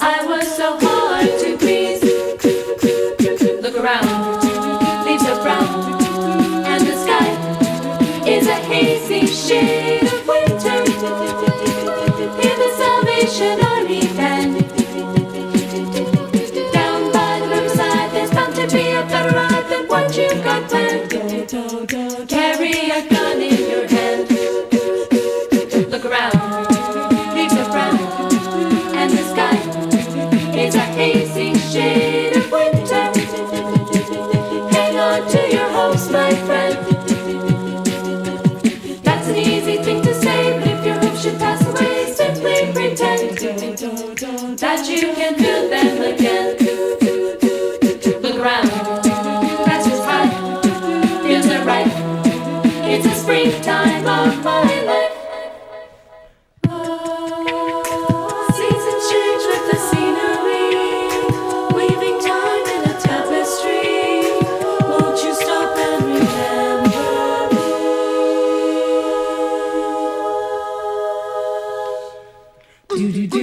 I was so hard to please. Look around, leaves are brown, and the sky is a hazy shade is a hazy shade of winter. Hang on to your hopes, my friend. That's an easy thing to say, but if your hopes should pass away, simply pretend that you can build them again. Look around, high, fields are ripe. It's a springtime of